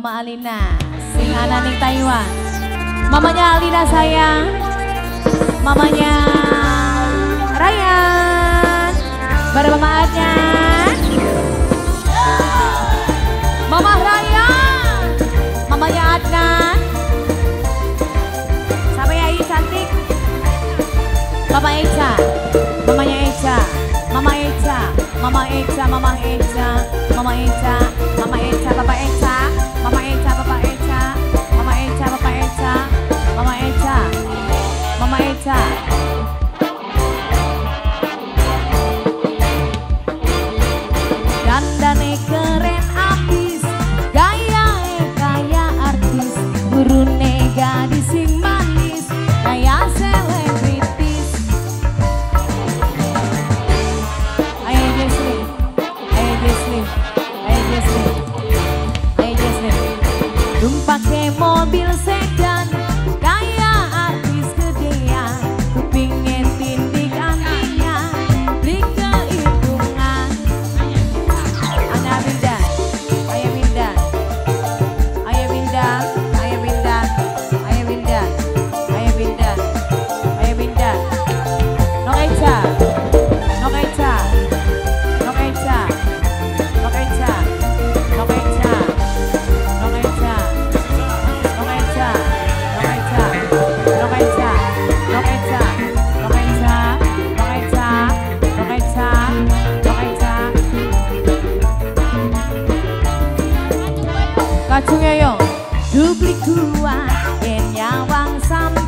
Mama Alina, sing ananing Taiwan. Mamanya Alina sayang, mamanya Ryan, bareng mama Adnya. Mama Ryan, mamanya Adnan. Sampai Ayu cantik. Papa Eja, mamanya Eja, mama Eja, mama Eja, mama Eja, mama Eja. Mama dua yen nyawang sama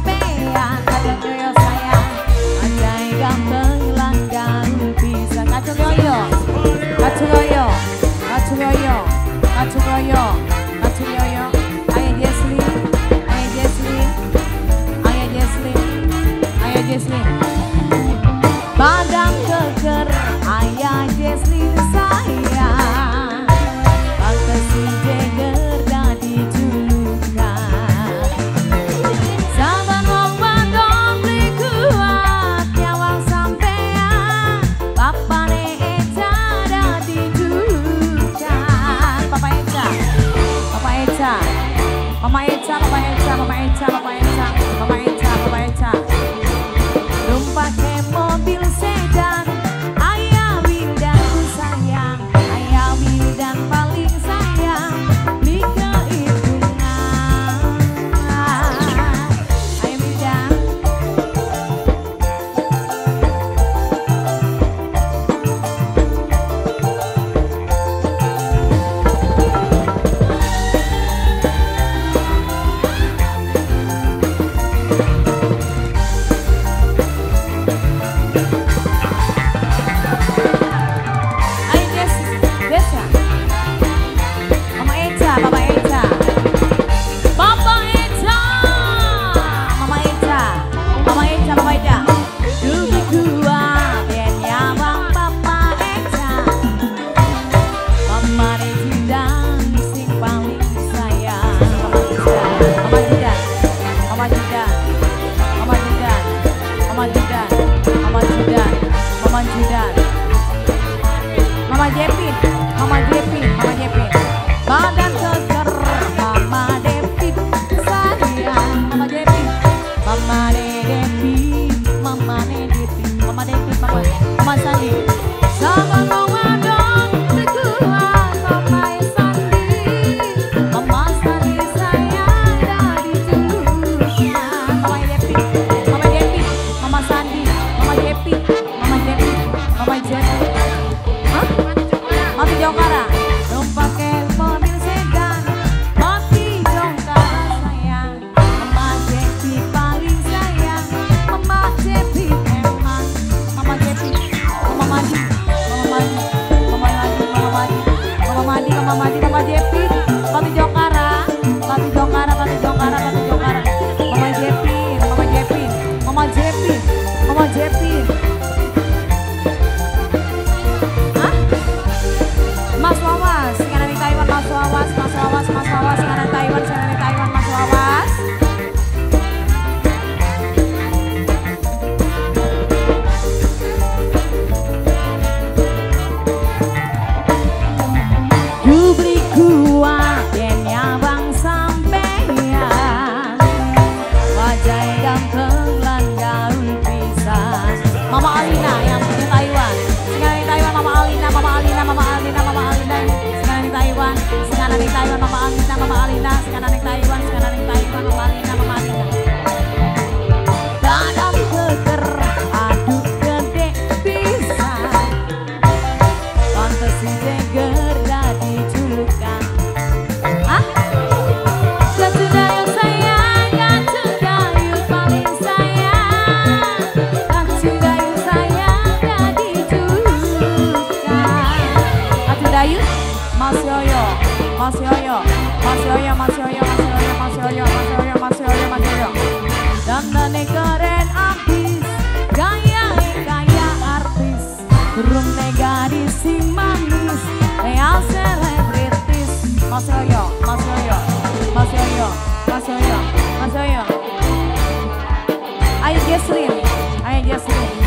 Bye. Mama Mali Masoyo, Masoyo, Masoyo, Masoyo. Dandane keren artis, gaya, gaya artis. Burung gadis sing manis, real selebritis. Masoyo, Masoyo, Masoyo, Masoyo, Masoyo. Ayo geserin, ayo geserin.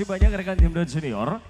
Kasih banyak rekan tim Junior.